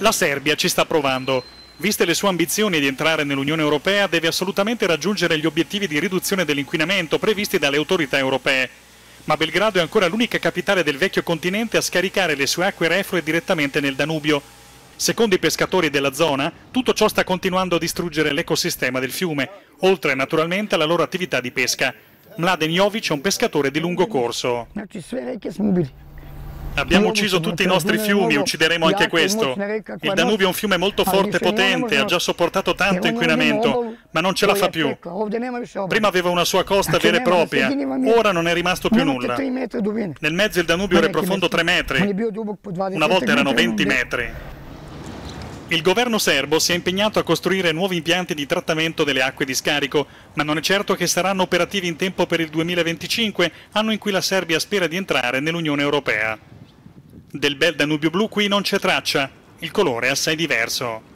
La Serbia ci sta provando. Viste le sue ambizioni di entrare nell'Unione Europea, deve assolutamente raggiungere gli obiettivi di riduzione dell'inquinamento previsti dalle autorità europee. Ma Belgrado è ancora l'unica capitale del vecchio continente a scaricare le sue acque reflue direttamente nel Danubio. Secondo i pescatori della zona, tutto ciò sta continuando a distruggere l'ecosistema del fiume, oltre naturalmente alla loro attività di pesca. Mladen Jovic è un pescatore di lungo corso. Abbiamo ucciso tutti i nostri fiumi, uccideremo anche questo. Il Danubio è un fiume molto forte e potente, ha già sopportato tanto inquinamento, ma non ce la fa più. Prima aveva una sua costa vera e propria, ora non è rimasto più nulla. Nel mezzo il Danubio era profondo 3 metri, una volta erano 20 metri. Il governo serbo si è impegnato a costruire nuovi impianti di trattamento delle acque di scarico, ma non è certo che saranno operativi in tempo per il 2025, anno in cui la Serbia spera di entrare nell'Unione Europea. Del bel Danubio blu qui non c'è traccia, il colore è assai diverso.